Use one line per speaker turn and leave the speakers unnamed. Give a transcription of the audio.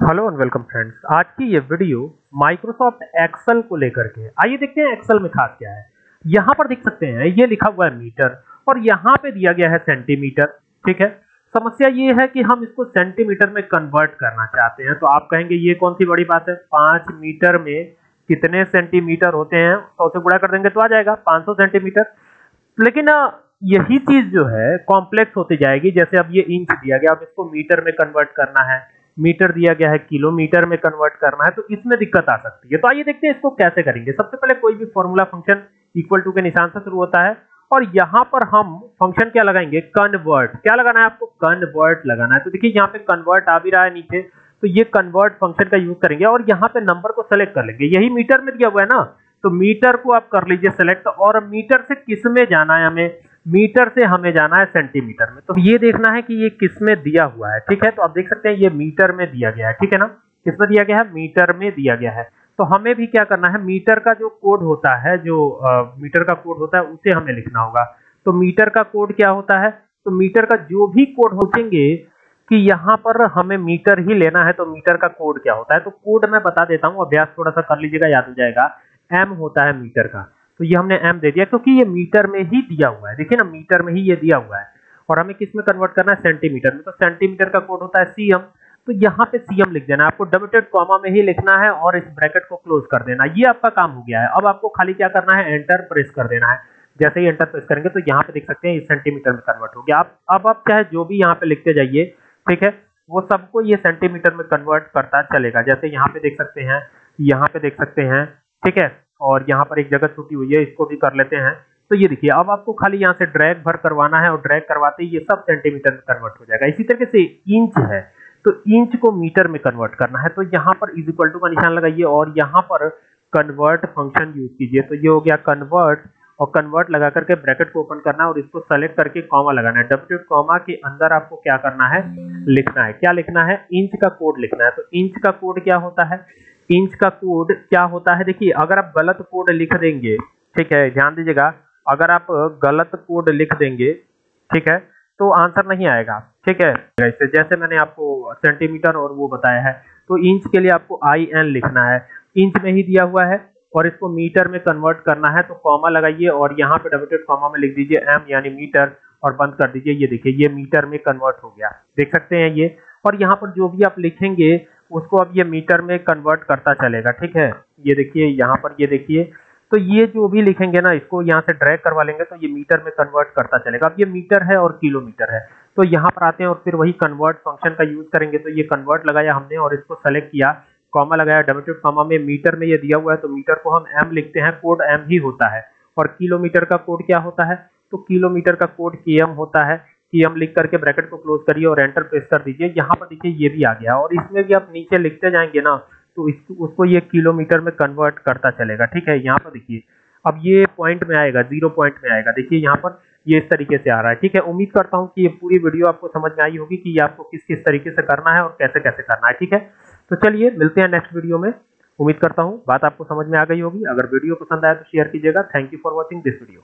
Hello and welcome friends आज की ये वीडियो माइक्रोसॉफ्ट एक्सेल को लेकर के। आइए देखते हैं एक्सेल में खास क्या है। यहाँ पर देख सकते हैं, ये लिखा हुआ है मीटर, और यहाँ पे दिया गया है सेंटीमीटर ठीक है? समस्या ये है कि हम इसको सेंटीमीटर में कन्वर्ट करना चाहते हैं। तो आप कहेंगे, ये कौन सी बड़ी बात है? पाँच मीटर में कितने सेंटीमीटर होते हैं? तो उसे गुड़ा कर देंगे तो आ जाएगा 500 सेंटीमीटर लेकिन यही चीज़ जो है कॉम्प्लेक्स होती जाएगी। जैसे अब ये इंच दिया गया, अब इसको मीटर में कन्वर्ट करना है। मीटर दिया गया है, किलोमीटर में कन्वर्ट करना है तो इसमें दिक्कत आ सकती है। तो आइए देखते हैं इसको कैसे करेंगे। सबसे पहले कोई भी फॉर्मूला फ़ंक्शन इक्वल टू के निशान से शुरू होता है और यहाँ पर हम फ़ंक्शन क्या लगाएँगे? कन्वर्ट क्या लगाना है आपको? कन्वर्ट लगाना है। तो देखिए, यहाँ पे कन्वर्ट आ भी रहा है नीचे। तो ये कन्वर्ट फ़ंक्शन का यूज़ करेंगे और यहाँ पे नंबर को सेलेक्ट कर लेंगे। यही मीटर में दिया हुआ है ना? तो मीटर को आप कर लीजिए सेलेक्ट और मीटर से किसमें जाना है हमें? मीटर से हमें जाना है सेंटीमीटर में। तो ये देखना है कि ये किसमें दिया हुआ है ठीक है? तो आप देख सकते हैं ये मीटर में दिया गया है ठीक है ना? किसमें दिया गया है? मीटर में दिया गया है। तो हमें भी क्या करना है मीटर का जो कोड होता है जो आ, मीटर का कोड होता है उसे हमें लिखना होगा। तो मीटर का कोड क्या होता है? तो मीटर का जो भी कोड होचेंगे कि यहाँ पर हमें मीटर ही लेना है तो मीटर का कोड क्या होता है? तो कोड मैं बता देता हूँ अभ्यास थोड़ा सा कर लीजिएगा याद हो जाएगा। एम होता है मीटर का। तो ये हमने एम दे दिया, क्योंकि ये मीटर में ही दिया हुआ है। देखिए ना, मीटर में ही ये दिया हुआ है। और हमें किसमें कन्वर्ट करना है? सेंटीमीटर में। तो सेंटीमीटर का कोड होता है सीएम तो यहाँ पे सीएम लिख देना आपको डबल कॉमा में ही लिखना है और इस ब्रैकेट को क्लोज कर देना ये आपका काम हो गया है। अब आपको खाली क्या करना है? एंटर प्रेस कर देना है। जैसे ही एंटर प्रेस करेंगे तो यहाँ पे देख सकते हैं इस सेंटीमीटर में कन्वर्ट हो गया। आप अब आप चाहे जो भी यहाँ पे लिखते जाइए, ठीक है? वो सबको ये सेंटीमीटर में कन्वर्ट करता चलेगा। जैसे यहाँ पे देख सकते हैं, यहाँ पे देख सकते हैं, ठीक है? और यहाँ पर एक जगह छुट्टी हुई है, इसको भी कर लेते हैं। तो ये देखिए, अब आपको खाली यहाँ से ड्रैग भर करवाना है और ड्रैग करवाते ही ये सब सेंटीमीटर में कन्वर्ट हो जाएगा। इसी तरीके से इंच है तो इंच को मीटर में कन्वर्ट करना है। तो यहाँ पर इज़ इक्वल टू का निशान लगाइए और यहाँ पर कन्वर्ट फ़ंक्शन यूज़ कीजिए। तो ये हो गया कन्वर्ट और कन्वर्ट लगा करके ब्रैकेट को ओपन करना और इसको सेलेक्ट करके कॉमा लगाना है। डब्ल्यू कॉमा के अंदर आपको क्या करना है? लिखना है। क्या लिखना है? इंच का कोड लिखना है। तो इंच का कोड क्या होता है? इंच का कोड क्या होता है? देखिए, अगर आप गलत कोड लिख देंगे, ठीक है, ध्यान दीजिएगा, अगर आप गलत कोड लिख देंगे, ठीक है तो आंसर नहीं आएगा, ठीक है? जैसे जैसे मैंने आपको सेंटीमीटर और वो बताया है तो इंच के लिए आपको आई एन लिखना है। इंच में ही दिया हुआ है और इसको मीटर में कन्वर्ट करना है तो कॉमा लगाइए और यहाँ पे डबल कॉमा में लिख दीजिए एम यानी मीटर, और बंद कर दीजिए। ये देखिए, ये मीटर में कन्वर्ट हो गया, देख सकते हैं ये। और यहाँ पर जो भी आप लिखेंगे उसको अब ये मीटर में कन्वर्ट करता चलेगा, ठीक है? ये देखिए, यहाँ पर ये देखिए तो ये जो भी लिखेंगे ना, इसको यहाँ से ड्रैग करवा लेंगे तो ये मीटर में कन्वर्ट करता चलेगा। अब ये मीटर है और किलोमीटर है तो यहाँ पर आते हैं और फिर वही कन्वर्ट फ़ंक्शन का यूज़ करेंगे तो ये कन्वर्ट लगाया हमने और इसको सेलेक्ट किया कॉमा लगाया डबल कॉमा में मीटर में ये दिया हुआ है तो मीटर को हम एम लिखते हैं कोड एम ही होता है। और किलोमीटर का कोड क्या होता है? तो किलोमीटर का कोड के होता है। कि हम लिख करके ब्रैकेट को क्लोज करिए और एंटर प्रेस कर दीजिए। यहाँ पर देखिए ये भी आ गया और इसमें भी आप नीचे लिखते जाएँगे ना तो इस, उसको ये किलोमीटर में कन्वर्ट करता चलेगा। ठीक है यहाँ पर देखिए। अब ये पॉइंट में आएगा ज़ीरो पॉइंट में आएगा। देखिए यहाँ पर ये इस तरीके से आ रहा है। ठीक है उम्मीद करता हूँ कि ये पूरी वीडियो आपको समझ में आई होगी कि ये आपको किस किस तरीके से करना है और कैसे कैसे करना है। ठीक है तो चलिए मिलते हैं नेक्स्ट वीडियो में। उम्मीद करता हूँ बात आपको समझ में आ गई होगी। अगर वीडियो पसंद आया तो शेयर कीजिएगा। Thank you for watching this video